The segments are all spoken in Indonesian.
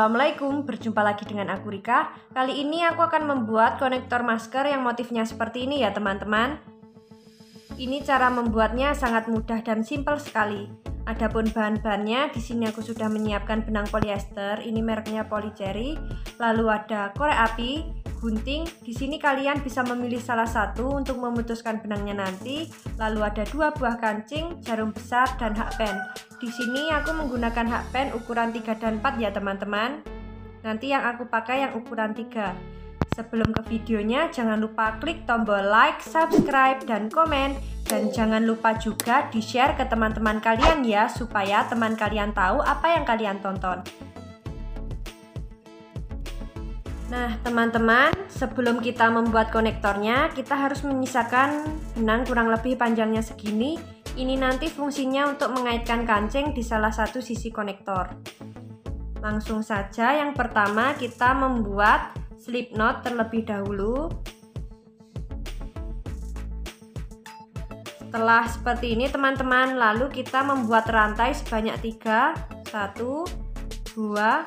Assalamualaikum, berjumpa lagi dengan aku Rika. Kali ini aku akan membuat konektor masker yang motifnya seperti ini ya teman-teman. Ini cara membuatnya sangat mudah dan simpel sekali. Adapun bahan-bahannya, di sini aku sudah menyiapkan benang polyester, ini mereknya Polycherry. Lalu ada korek api, gunting. Di sini kalian bisa memilih salah satu untuk memutuskan benangnya nanti. Lalu ada dua buah kancing, jarum besar, dan hak pen. Di sini aku menggunakan hak pen ukuran 3 dan 4 ya teman-teman. Nanti yang aku pakai yang ukuran 3. Sebelum ke videonya, jangan lupa klik tombol like, subscribe, dan komen. Dan jangan lupa juga di-share ke teman-teman kalian ya, supaya teman kalian tahu apa yang kalian tonton. Nah, teman-teman, sebelum kita membuat konektornya, kita harus menyisakan benang kurang lebih panjangnya segini ini nanti fungsinya untuk mengaitkan kancing di salah satu sisi konektor. Langsung saja yang pertama kita membuat slip knot terlebih dahulu. Setelah seperti ini teman-teman, lalu kita membuat rantai sebanyak 3, 1, 2,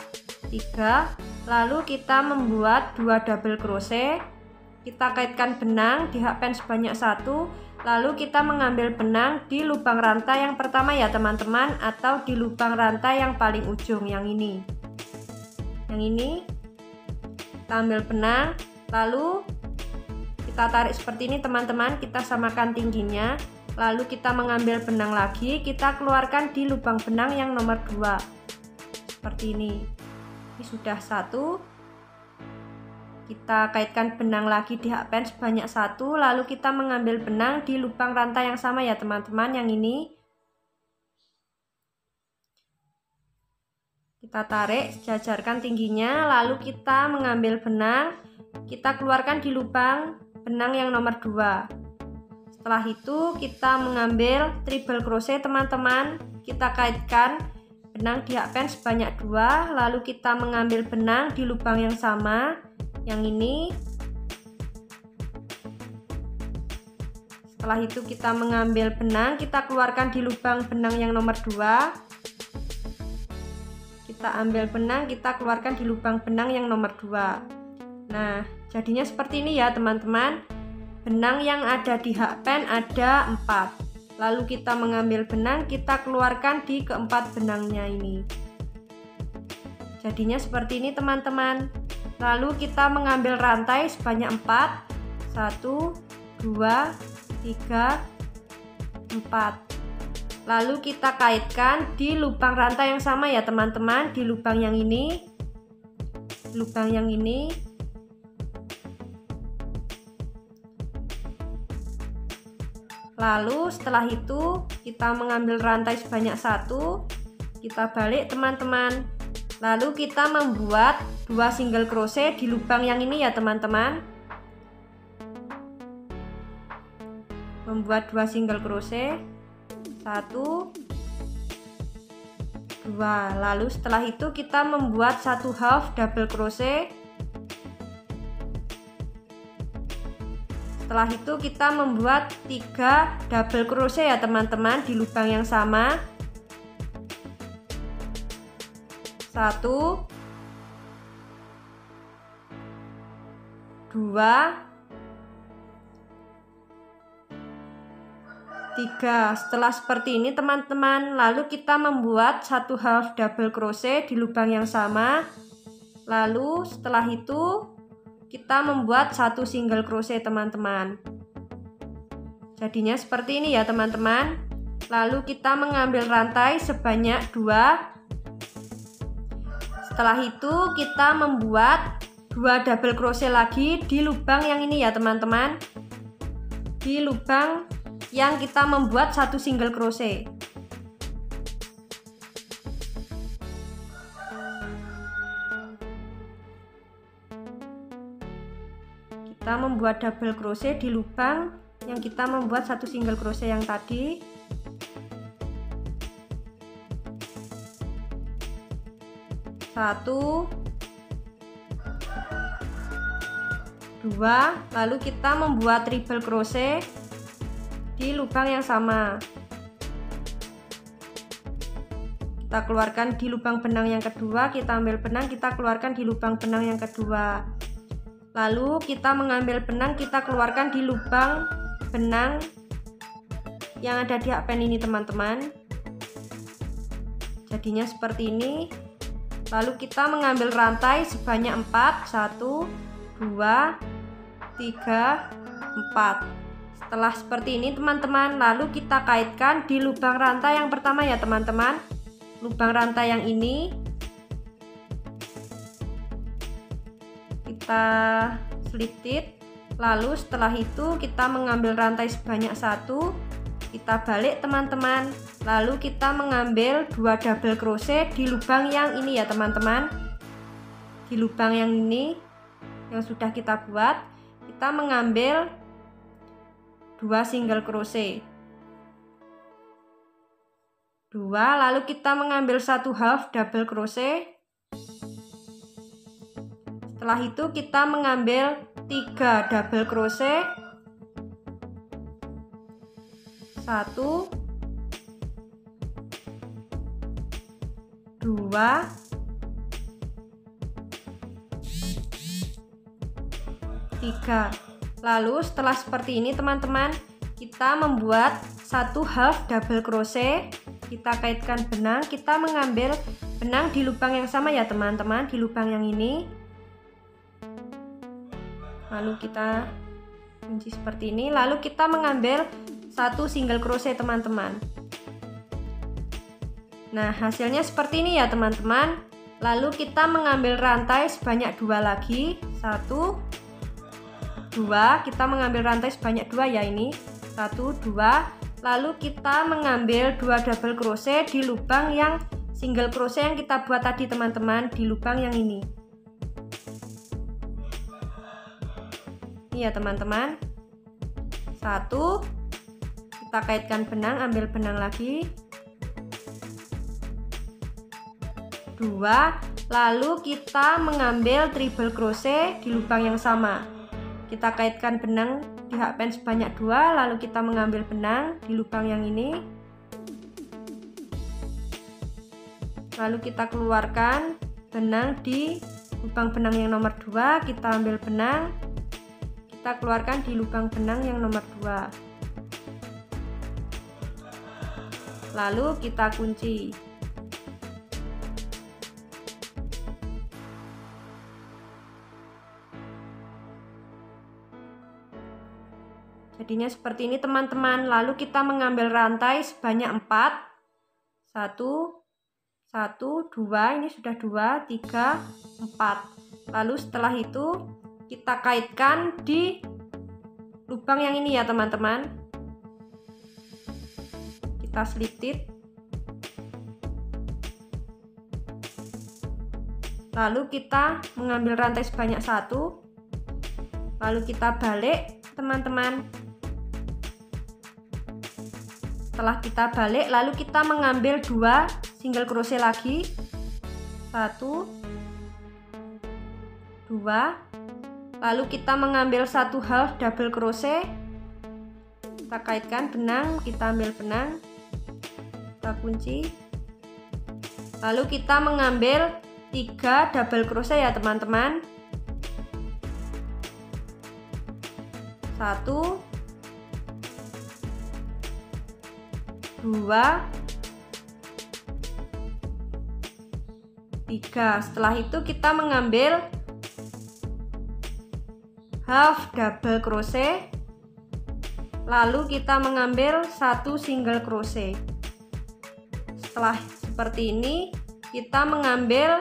3, lalu kita membuat 2 double crochet. Kita kaitkan benang di hakpen sebanyak 1 Lalu kita mengambil benang di lubang rantai yang pertama ya teman-teman atau di lubang rantai yang paling ujung yang ini. Yang ini kita ambil benang, lalu kita tarik seperti ini teman-teman, kita samakan tingginya. Lalu kita mengambil benang lagi, kita keluarkan di lubang benang yang nomor 2. Seperti ini. Ini sudah satu, kita kaitkan benang lagi di hakpen sebanyak satu lalu kita mengambil benang di lubang rantai yang sama ya teman-teman yang ini. Kita tarik sejajarkan tingginya lalu kita mengambil benang. Kita keluarkan di lubang benang yang nomor 2 setelah itu kita mengambil triple crochet teman-teman. Kita kaitkan benang di hakpen sebanyak dua lalu kita mengambil benang di lubang yang sama yang ini. Setelah itu kita mengambil benang kita keluarkan di lubang benang yang nomor 2 kita ambil benang kita keluarkan di lubang benang yang nomor 2 nah jadinya seperti ini ya teman-teman. Benang yang ada di hakpen ada 4 lalu kita mengambil benang kita keluarkan di keempat benangnya ini. Jadinya seperti ini teman-teman. Lalu kita mengambil rantai sebanyak 4 1 2 3 4 Lalu kita kaitkan di lubang rantai yang sama ya teman-teman. Di lubang yang ini Lubang yang ini Lalu setelah itu kita mengambil rantai sebanyak satu Kita balik teman-teman Lalu kita membuat dua single crochet di lubang yang ini ya teman-teman. Membuat dua single crochet. Satu, dua. Lalu setelah itu kita membuat satu half double crochet. Setelah itu kita membuat tiga double crochet ya teman-teman di lubang yang sama. satu. Dua. Tiga. Setelah seperti ini teman-teman lalu kita membuat satu half double crochet di lubang yang sama. Lalu setelah itu kita membuat satu single crochet teman-teman. Jadinya seperti ini ya teman-teman. Lalu kita mengambil rantai sebanyak dua. Setelah itu kita membuat dua double crochet lagi di lubang yang ini ya teman-teman. Di lubang yang kita membuat satu single crochet kita membuat double crochet di lubang yang kita membuat satu single crochet yang tadi. Satu. Dua. Lalu kita membuat triple crochet di lubang yang sama. Kita keluarkan di lubang benang yang kedua kita ambil benang kita keluarkan di lubang benang yang kedua lalu kita mengambil benang kita keluarkan di lubang benang yang ada di hak pen ini teman-teman. Jadinya seperti ini. Lalu kita mengambil rantai sebanyak 4 1 2 3 4 setelah seperti ini teman-teman, lalu kita kaitkan di lubang rantai yang pertama ya teman-teman. Lubang rantai yang ini kita selitit. Lalu setelah itu kita mengambil rantai sebanyak satu, kita balik teman-teman. Lalu kita mengambil dua double crochet di lubang yang ini ya teman-teman. Di lubang yang ini yang sudah kita buat, kita mengambil 2 single crochet 2 lalu kita mengambil satu half double crochet setelah itu kita mengambil 3 double crochet 1 2 tiga Lalu setelah seperti ini teman-teman, kita membuat satu half double crochet. Kita kaitkan benang, kita mengambil benang di lubang yang sama ya teman-teman, di lubang yang ini. Lalu kita kunci seperti ini, lalu kita mengambil satu single crochet teman-teman. Nah, hasilnya seperti ini ya teman-teman. Lalu kita mengambil rantai sebanyak dua lagi, satu, dua. Kita mengambil rantai sebanyak dua ya ini. Satu dua. Lalu kita mengambil dua double crochet di lubang yang single crochet yang kita buat tadi teman-teman di lubang yang ini ya teman-teman. Satu kita kaitkan benang ambil benang lagi. Dua lalu kita mengambil triple crochet di lubang yang sama. Kita kaitkan benang di hakpen sebanyak dua lalu kita mengambil benang di lubang yang ini. Lalu kita keluarkan benang di lubang benang yang nomor dua kita ambil benang kita keluarkan di lubang benang yang nomor dua. Lalu kita kunci. Jadinya seperti ini teman-teman. Lalu kita mengambil rantai sebanyak 4 1 1 2 ini sudah 2 3 4 lalu setelah itu kita kaitkan di lubang yang ini ya teman-teman. Kita selitit lalu kita mengambil rantai sebanyak satu. Lalu kita balik teman-teman. Setelah kita balik lalu kita mengambil dua single crochet lagi. Satu. Dua lalu kita mengambil satu half double crochet. Kita kaitkan benang kita ambil benang. Kita kunci. Lalu kita mengambil tiga double crochet ya teman-teman. Satu. Dua. Tiga. Setelah itu kita mengambil half double crochet. Lalu kita mengambil satu single crochet. Setelah seperti ini kita mengambil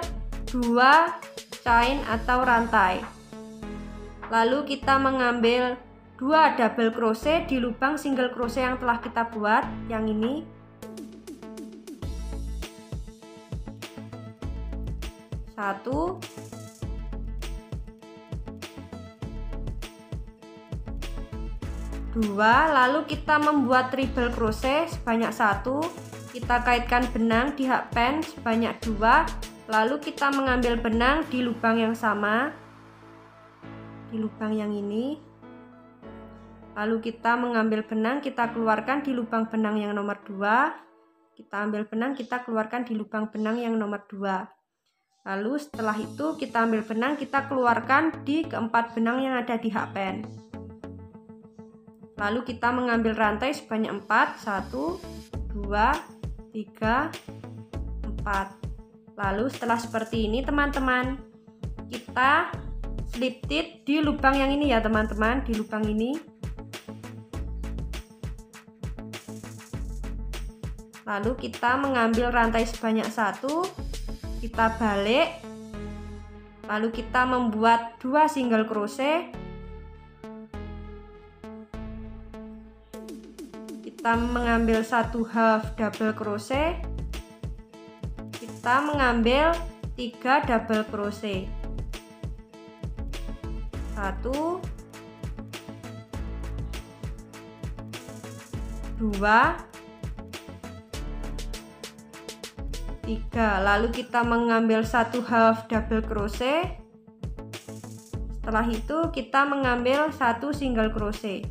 dua chain atau rantai. Lalu kita mengambil dua double crochet di lubang single crochet yang telah kita buat yang ini. Satu dua lalu kita membuat triple crochet sebanyak satu. Kita kaitkan benang di hak pen sebanyak dua lalu kita mengambil benang di lubang yang sama di lubang yang ini. Lalu kita mengambil benang, kita keluarkan di lubang benang yang nomor 2. kita ambil benang kita keluarkan di lubang benang yang nomor 2 lalu setelah itu kita ambil benang kita keluarkan di keempat benang yang ada di hakpen lalu kita mengambil rantai sebanyak 4 1 2 3 4 lalu setelah seperti ini teman-teman kita slip tit di lubang yang ini ya teman-teman di lubang ini. Lalu kita mengambil rantai sebanyak satu kita balik. Lalu kita membuat dua single crochet kita mengambil satu half double crochet. Kita mengambil tiga double crochet. Satu. Dua. 3 lalu kita mengambil satu half double crochet. Setelah itu kita mengambil satu single crochet.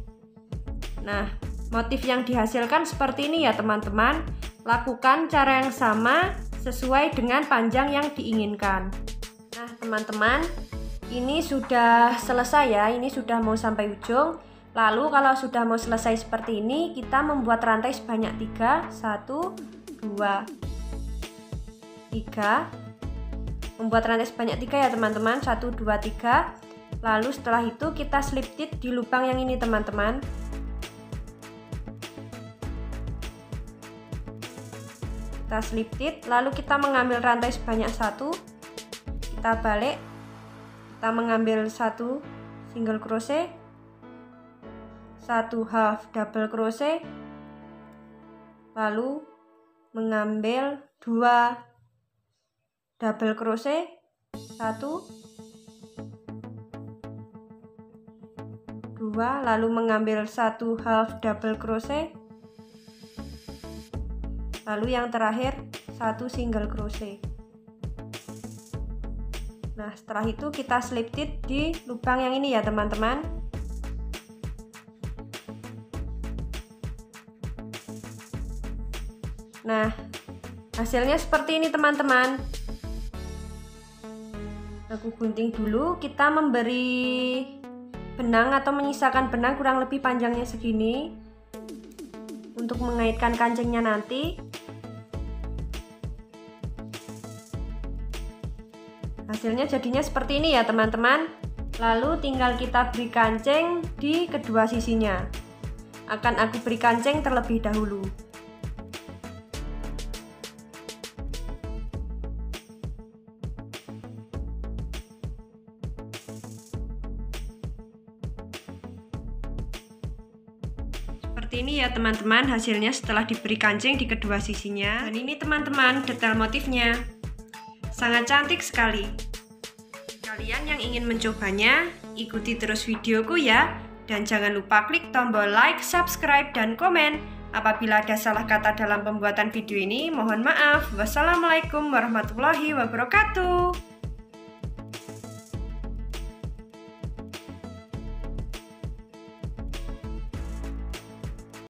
Nah motif yang dihasilkan seperti ini ya teman-teman. Lakukan cara yang sama sesuai dengan panjang yang diinginkan. Nah teman-teman ini sudah selesai ya. Ini sudah mau sampai ujung. Lalu kalau sudah mau selesai seperti ini kita membuat rantai sebanyak 3 1 2 3 membuat rantai sebanyak 3 ya teman-teman. 1 2 3 lalu setelah itu kita slip tit di lubang yang ini teman-teman kita slip tit lalu kita mengambil rantai sebanyak satu. Kita balik kita mengambil satu single crochet satu half double crochet lalu mengambil dua double crochet satu dua lalu mengambil satu half double crochet lalu yang terakhir satu single crochet. Nah setelah itu kita slip tit di lubang yang ini ya teman-teman. Nah hasilnya seperti ini teman-teman. Aku gunting dulu kita memberi benang atau menyisakan benang kurang lebih panjangnya segini untuk mengaitkan kancingnya nanti hasilnya jadinya seperti ini ya teman-teman. Lalu tinggal kita beri kancing di kedua sisinya. Akan aku beri kancing terlebih dahulu. Seperti ini ya teman-teman hasilnya setelah diberi kancing di kedua sisinya. Dan ini teman-teman detail motifnya. Sangat cantik sekali kalian yang ingin mencobanya ikuti terus videoku ya. Dan jangan lupa klik tombol like, subscribe, dan komen. Apabila ada salah kata dalam pembuatan video ini mohon maaf. Wassalamualaikum warahmatullahi wabarakatuh